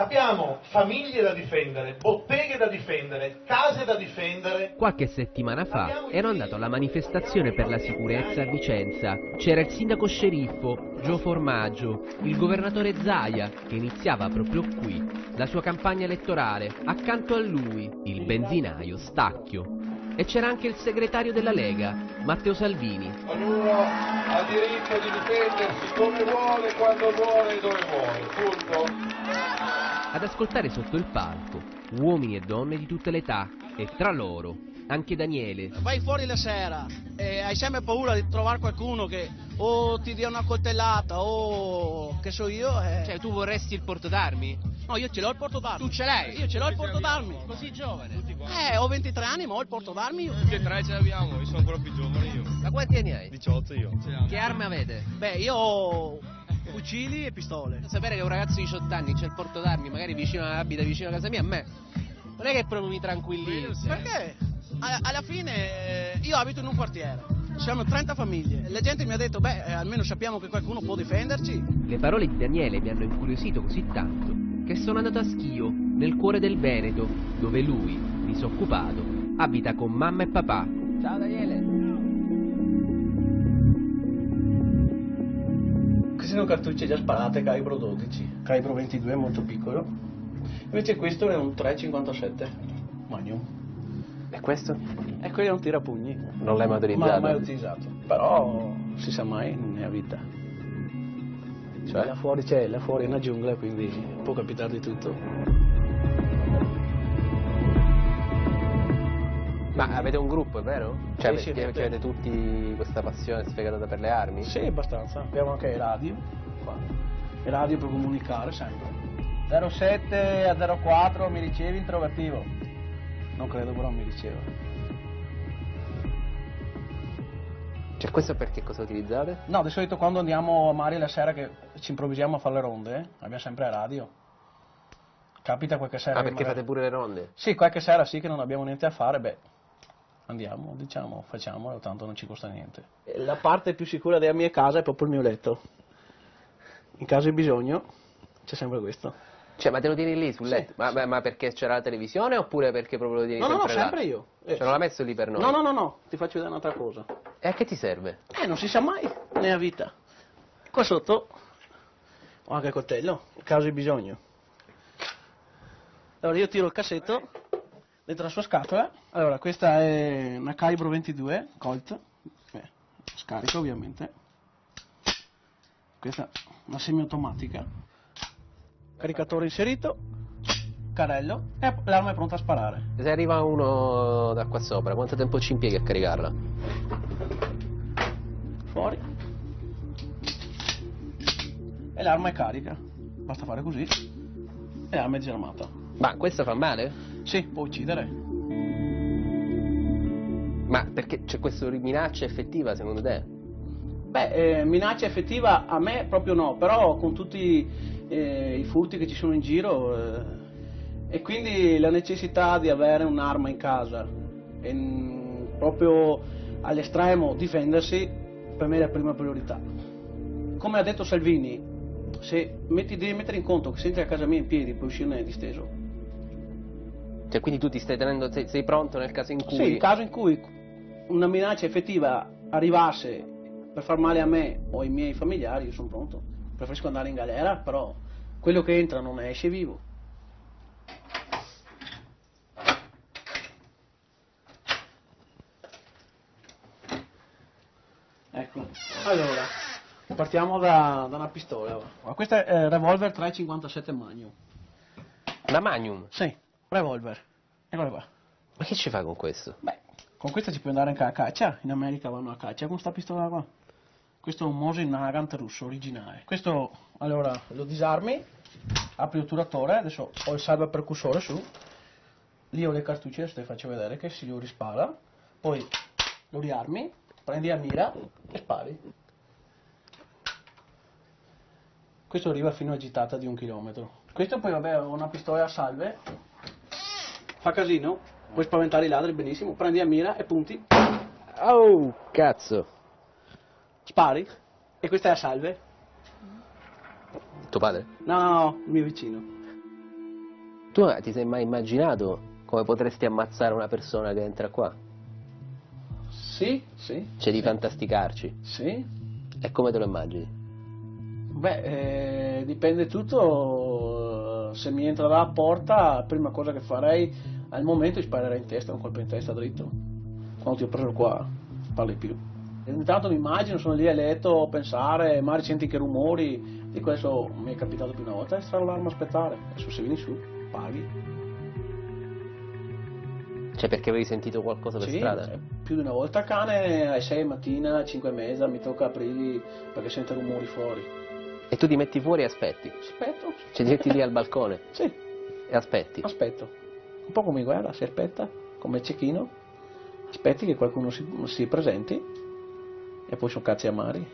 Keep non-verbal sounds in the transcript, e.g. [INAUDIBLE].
Abbiamo famiglie da difendere, botteghe da difendere, case da difendere. Qualche settimana fa ero andato alla manifestazione per la sicurezza a Vicenza. C'era il sindaco sceriffo, Gio Formaggio, il governatore Zaia, che iniziava proprio qui la sua campagna elettorale. Accanto a lui, il benzinaio Stacchio. E c'era anche il segretario della Lega, Matteo Salvini. Ognuno ha diritto di difendersi come vuole, quando vuole e dove vuole, punto. Ad ascoltare sotto il palco uomini e donne di tutte le età e tra loro anche Daniele. Vai fuori la sera e hai sempre paura di trovare qualcuno che o ti dia una coltellata o che so io. Eh. Cioè tu vorresti il porto d'armi? No, io ce l'ho il porto d'armi. Tu ce l'hai? Io ce l'ho il porto d'armi. Così giovane? Eh, ho 23 anni ma ho il porto d'armi io. Tutti e tre ce l'abbiamo, io sono ancora più giovane io. Ma quanti anni hai? 18 io. Che arma avete? Beh, io ho fucili e pistole. Sapere che un ragazzo di 18 anni c'è il porto d'armi, magari vicino, abita vicino a casa mia, a me non è che proprio mi tranquillizza. Perché? Alla fine eh, io abito in un quartiere. Siamo 30 famiglie. La gente mi ha detto, beh, eh, almeno sappiamo che qualcuno può difenderci. Le parole di Daniele mi hanno incuriosito così tanto che sono andato a Schio, nel cuore del Veneto, dove lui, disoccupato, abita con mamma e papà. Ciao Daniele! Sono cartucce già sparate, calibro 12. Calibro 22 molto piccolo. Invece questo è un 357 Magnum. E questo? E quello è un tirapugni. Non l'hai Ma motorizzato? mai utilizzato. Però si sa mai nella vita. Cioè, là fuori c'è, là fuori è una giungla, quindi può capitare di tutto. Ma avete un gruppo, è vero? Cioè, Sì, sì, che, sì. avete tutti questa passione sfegatata per le armi? Sì, abbastanza. Abbiamo anche i radio. Qua. I radio per comunicare sempre. 07 a 04 mi ricevi introvertivo. Non credo però mi riceva. Cioè, questo perché cosa utilizzate? No, di solito quando andiamo a mare la sera che ci improvvisiamo a fare le ronde, abbiamo sempre la radio. Capita qualche sera. Ah, perché magari- fate pure le ronde? Sì, qualche sera sì che non abbiamo niente a fare, beh, andiamo, diciamo, facciamolo, tanto non ci costa niente. La parte più sicura della mia casa è proprio il mio letto. In caso di bisogno c'è sempre questo. Cioè, ma te lo tieni lì sul Sì, letto? Ma, ma- ma perché c'era la televisione oppure perché proprio lo tieni No, no, no, sempre là? sempre io. Eh, Cioè, non l'ha messo lì per noi? No, no, no, no, ti faccio vedere un'altra cosa. E a che ti serve? Eh, non si sa mai nella vita. Qua sotto ho anche il coltello, in caso di bisogno. Allora io tiro il cassetto dentro la sua scatola. Allora, questa è una calibro 22 Colt. Beh, scarica ovviamente. Questa è una semiautomatica. Caricatore inserito, carello e l'arma è pronta a sparare. Se arriva uno da qua sopra, quanto tempo ci impieghi a caricarla? fuori e l'arma è carica basta fare così e l'arma è disarmata Ma questo fa male? Sì può uccidere. Ma perché c'è questa minaccia effettiva secondo te? beh eh, minaccia effettiva a me proprio no però con tutti eh, i furti che ci sono in giro eh, e quindi la necessità di avere un'arma in casa. E mm, proprio all'estremo difendersi per me è la prima priorità. Come ha detto Salvini se metti, devi mettere in conto che se entri a casa mia in piedi puoi uscirne disteso Cioè, quindi tu ti stai tenendo, sei, sei pronto nel caso in cui... Sì, in caso in cui una minaccia effettiva arrivasse per far male a me o ai miei familiari, io sono pronto. Preferisco andare in galera, però quello che entra non esce vivo. Ecco, allora, partiamo da, da una pistola. va. Questa è il revolver 357 Magnum. La Magnum? Sì, revolver. Eccola qua. Ma che ci fa con questo? Beh, con questa ci puoi andare anche a caccia. In America vanno a caccia con sta pistola qua. Questo è un Mosin Nagant russo originale. Questo, allora, lo disarmi, apri l'otturatore, adesso ho il salva percussore su. Lì ho le cartucce, adesso te le faccio vedere che si lo rispara. Poi lo riarmi, prendi a mira e spari. Questo arriva fino a gittata di un chilometro. Questo poi, vabbè, ho una pistola a salve. Fa casino, puoi spaventare i ladri benissimo. Prendi a mira e punti, Oh, cazzo! spari. E questa è a salve. Tuo padre? No, no, no, il mio vicino. Tu eh, ti sei mai immaginato come potresti ammazzare una persona che entra qua? Sì, sì. C'è di fantasticarci. Sì. E come te lo immagini? Beh, eh, dipende tutto. Se mi entra dalla porta, la prima cosa che farei al momento è sparare in testa, un colpo in testa dritto. Quando ti ho preso qua, parli più. E intanto mi immagino, sono lì a letto, pensare, magari senti che rumori. Di questo mi è capitato più una volta, e stare all'arma a aspettare. Adesso se vieni su, paghi. Cioè perché avevi sentito qualcosa per Sì, strada? cioè, più di una volta cane alle 6 mattina, alle 5 e mezza, mi tocca aprirli perché sente rumori fuori. E tu ti metti fuori e aspetti? Aspetto. Ti metti lì al balcone [LAUGHS] Sì, e aspetti? aspetto. Un po' come guerra, si aspetta, come cecchino. Aspetti che qualcuno si, si presenti e poi sono cazzi amari.